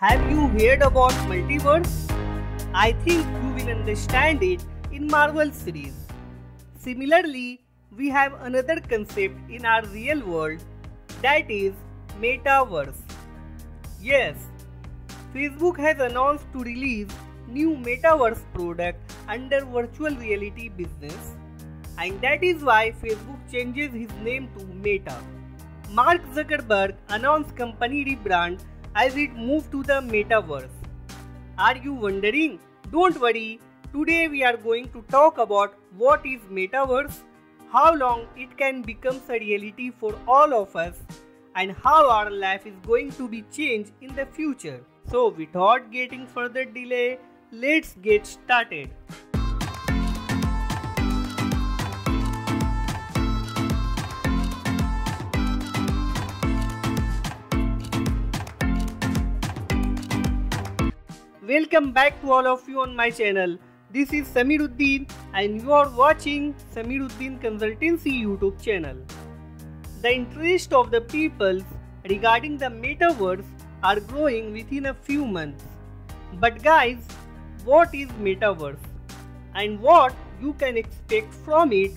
Have you heard about multiverse? I think you will understand it in Marvel series. Similarly, we have another concept in our real world that is metaverse. Yes, Facebook has announced to release new metaverse product under virtual reality business and that is why Facebook changes his name to Meta. Mark Zuckerberg announced company rebrand as it moved to the metaverse. Are you wondering? Don't worry, today we are going to talk about what is metaverse, how long it can become a reality for all of us, and how our life is going to be changed in the future. So without getting further delay, let's get started. Welcome back to all of you on my channel. This is Samiruddin and you are watching Samiruddin Consultancy YouTube channel. The interest of the people regarding the metaverse are growing within a few months. But guys, what is metaverse and what you can expect from it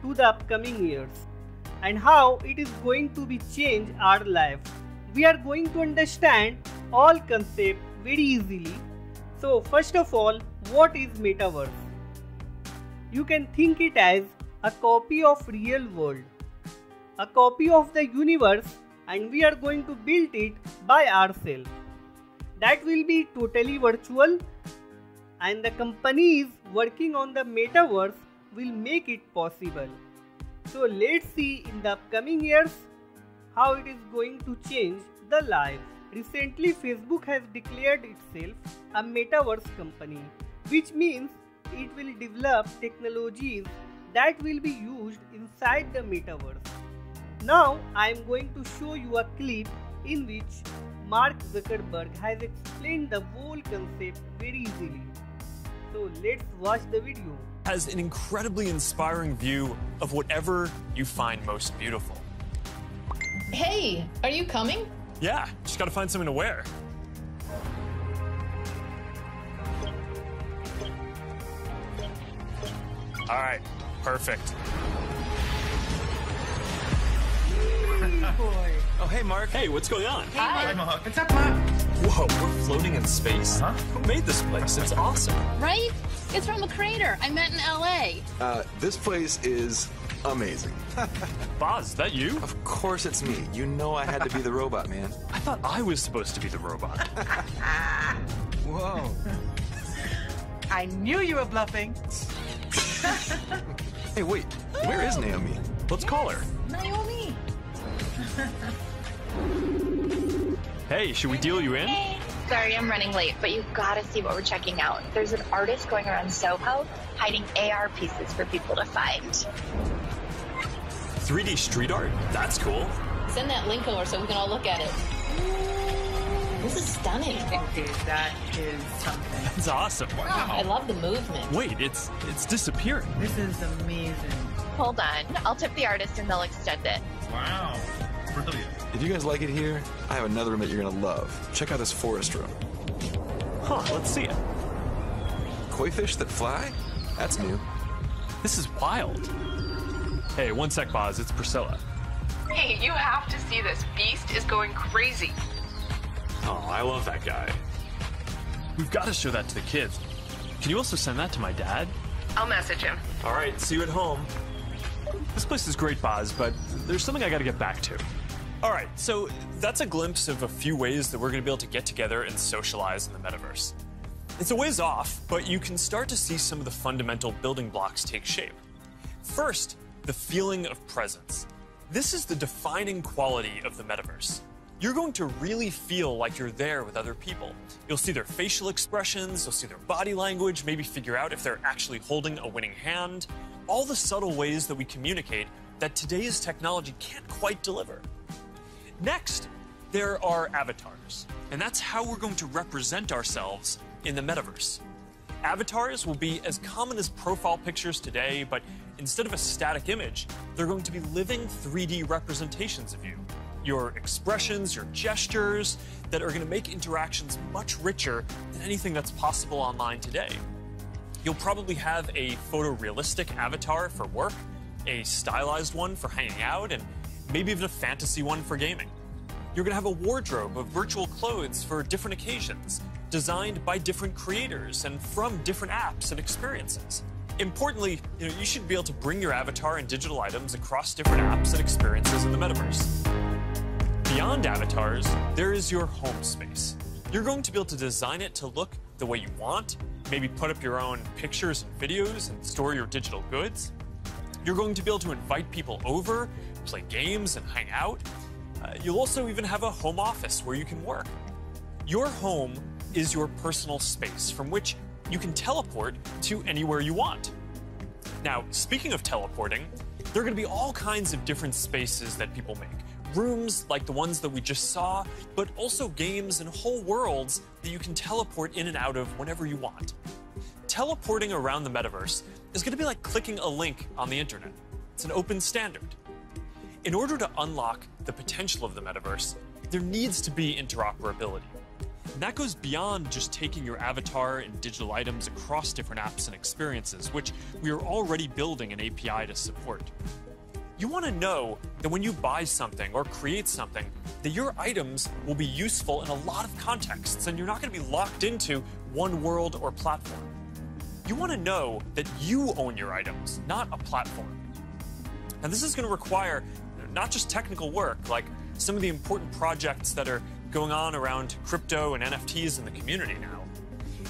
to the upcoming years and how it is going to be change our life. We are going to understand all concepts very easily so first of all, what is metaverse? You can think it as a copy of real world, a copy of the universe and we are going to build it by ourselves. That will be totally virtual and the companies working on the metaverse will make it possible. So let's see in the upcoming years how it is going to change the life. Recently, Facebook has declared itself a metaverse company, which means it will develop technologies that will be used inside the metaverse. Now, I am going to show you a clip in which Mark Zuckerberg has explained the whole concept very easily. So, let's watch the video. Has an incredibly inspiring view of whatever you find most beautiful. Hey, are you coming? Yeah, just gotta find something to wear. All right, perfect. Oh, hey, Mark. Hey, what's going on? Hi. What's up, Mark? Whoa, we're floating in space. Uh-huh. Who made this place? It's awesome. Right? It's from a crater I met in LA. Uh, this place is amazing. Boz, is that you? Of course it's me. You know I had to be the robot, man. I thought I was supposed to be the robot. Whoa. I knew you were bluffing. Hey, wait. Where is Naomi? Let's call her. Naomi. Hey, should we deal you in? Sorry, I'm running late, but you've got to see what we're checking out. There's an artist going around Soho hiding AR pieces for people to find. 3D street art? That's cool. Send that link over so we can all look at it. This is stunning. Dude, that is something. That's awesome. Wow. I love the movement. Wait, it's it's disappearing. This is amazing. Hold on, I'll tip the artist and they'll extend it. Wow. Brilliant. If you guys like it here, I have another room that you're gonna love. Check out this forest room. Huh, let's see it. Koi fish that fly? That's new. This is wild. Hey, one sec, Boz. It's Priscilla. Hey, you have to see this. Beast is going crazy. Oh, I love that guy. We've got to show that to the kids. Can you also send that to my dad? I'll message him. All right, see you at home. This place is great, Boz, but there's something I got to get back to. All right, so that's a glimpse of a few ways that we're going to be able to get together and socialize in the metaverse. It's a ways off, but you can start to see some of the fundamental building blocks take shape. First, the feeling of presence. This is the defining quality of the metaverse. You're going to really feel like you're there with other people. You'll see their facial expressions, you'll see their body language, maybe figure out if they're actually holding a winning hand. All the subtle ways that we communicate that today's technology can't quite deliver. Next, there are avatars, and that's how we're going to represent ourselves in the metaverse. Avatars will be as common as profile pictures today, but instead of a static image, they're going to be living 3D representations of you. your expressions, your gestures, that are going to make interactions much richer than anything that's possible online today. You'll probably have a photorealistic avatar for work, a stylized one for hanging out, and maybe even a fantasy one for gaming. You're going to have a wardrobe of virtual clothes for different occasions, designed by different creators and from different apps and experiences. Importantly, you, know, you should be able to bring your avatar and digital items across different apps and experiences in the metaverse. Beyond avatars, there is your home space. You're going to be able to design it to look the way you want, maybe put up your own pictures and videos and store your digital goods. You're going to be able to invite people over, play games, and hang out. Uh, you'll also even have a home office where you can work. Your home is your personal space from which you can teleport to anywhere you want. Now, speaking of teleporting, there are going to be all kinds of different spaces that people make. Rooms like the ones that we just saw, but also games and whole worlds that you can teleport in and out of whenever you want. Teleporting around the metaverse is going to be like clicking a link on the internet. It's an open standard. In order to unlock the potential of the metaverse, there needs to be interoperability. And that goes beyond just taking your avatar and digital items across different apps and experiences, which we are already building an API to support. You want to know that when you buy something or create something, that your items will be useful in a lot of contexts and you're not going to be locked into one world or platform. You want to know that you own your items, not a platform. And this is going to require not just technical work, like some of the important projects that are going on around crypto and NFTs in the community now.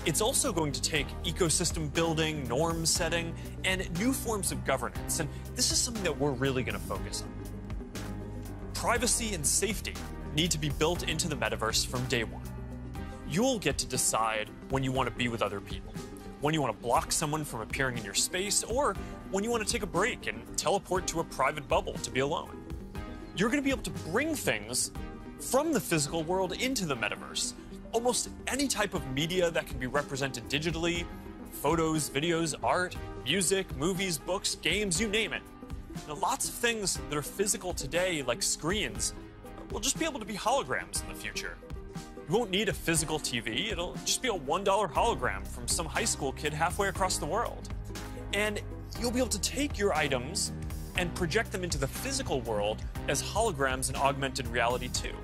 It's also going to take ecosystem building, norm setting, and new forms of governance. And this is something that we're really going to focus on. Privacy and safety need to be built into the metaverse from day one. You'll get to decide when you want to be with other people, when you want to block someone from appearing in your space, or when you want to take a break and teleport to a private bubble to be alone. You're going to be able to bring things from the physical world into the metaverse. Almost any type of media that can be represented digitally photos, videos, art, music, movies, books, games, you name it. Now, lots of things that are physical today, like screens, will just be able to be holograms in the future. You won't need a physical TV, it'll just be a $1 hologram from some high school kid halfway across the world. And you'll be able to take your items and project them into the physical world as holograms in augmented reality too.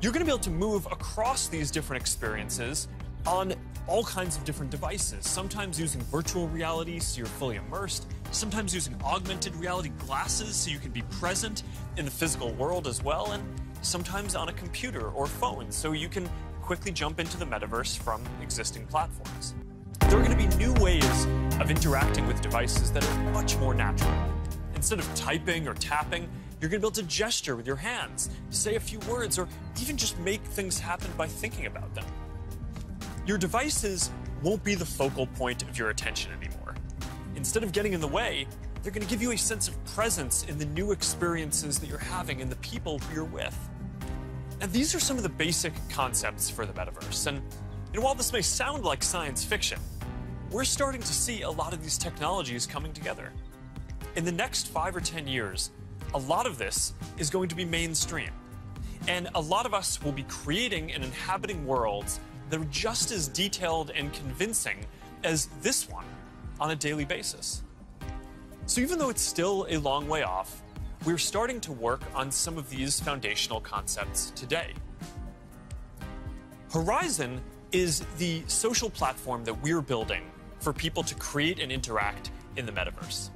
You're going to be able to move across these different experiences on all kinds of different devices, sometimes using virtual reality so you're fully immersed, sometimes using augmented reality glasses so you can be present in the physical world as well, and sometimes on a computer or phone so you can quickly jump into the metaverse from existing platforms. There are going to be new ways of interacting with devices that are much more natural. Instead of typing or tapping, you're going to be able to gesture with your hands, say a few words, or even just make things happen by thinking about them. Your devices won't be the focal point of your attention anymore. Instead of getting in the way, they're going to give you a sense of presence in the new experiences that you're having and the people you're with. These are some of the basic concepts for the metaverse. And, and while this may sound like science fiction, we're starting to see a lot of these technologies coming together. In the next five or 10 years, a lot of this is going to be mainstream. And a lot of us will be creating and inhabiting worlds that are just as detailed and convincing as this one on a daily basis. So even though it's still a long way off, we're starting to work on some of these foundational concepts today. Horizon is the social platform that we're building for people to create and interact in the metaverse.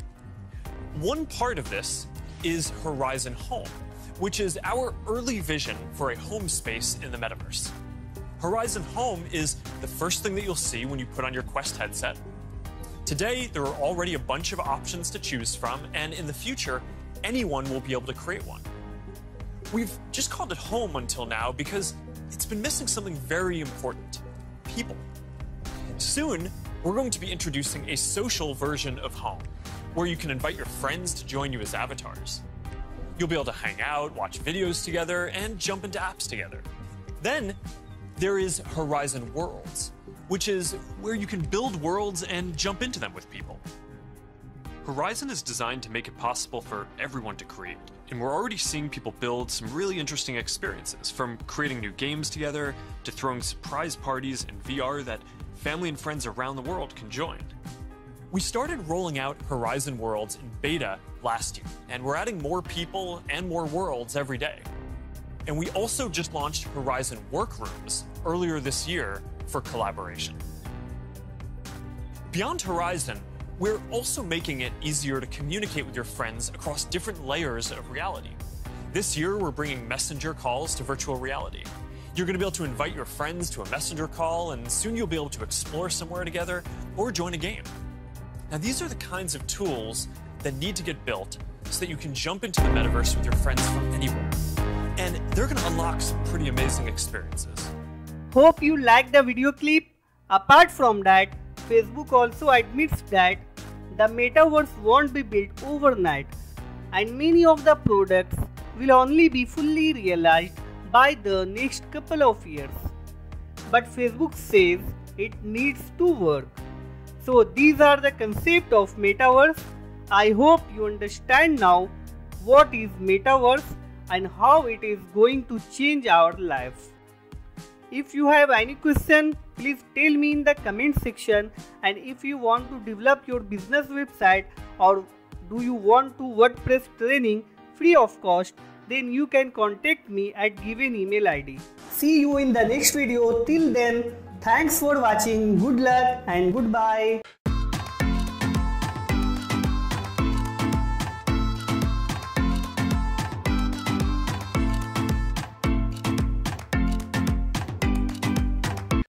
One part of this is Horizon Home, which is our early vision for a home space in the metaverse. Horizon Home is the first thing that you'll see when you put on your Quest headset. Today, there are already a bunch of options to choose from, and in the future, anyone will be able to create one. We've just called it home until now because it's been missing something very important people. Soon, we're going to be introducing a social version of home where you can invite your friends to join you as avatars. You'll be able to hang out, watch videos together, and jump into apps together. Then there is Horizon Worlds, which is where you can build worlds and jump into them with people. Horizon is designed to make it possible for everyone to create, And we're already seeing people build some really interesting experiences, from creating new games together to throwing surprise parties in VR that family and friends around the world can join. We started rolling out Horizon Worlds in beta last year, and we're adding more people and more worlds every day. And we also just launched Horizon Workrooms earlier this year for collaboration. Beyond Horizon, we're also making it easier to communicate with your friends across different layers of reality. This year, we're bringing messenger calls to virtual reality. You're going to be able to invite your friends to a messenger call, and soon you'll be able to explore somewhere together or join a game. Now, these are the kinds of tools that need to get built so that you can jump into the metaverse with your friends from anywhere. And they're going to unlock some pretty amazing experiences. Hope you liked the video clip. Apart from that, Facebook also admits that the metaverse won't be built overnight and many of the products will only be fully realized by the next couple of years. But Facebook says it needs to work. So these are the concept of metaverse. I hope you understand now what is metaverse and how it is going to change our life. If you have any question, please tell me in the comment section and if you want to develop your business website or do you want to WordPress training free of cost, then you can contact me at given email ID. See you in the next video. Till then, thanks for watching. Good luck and goodbye.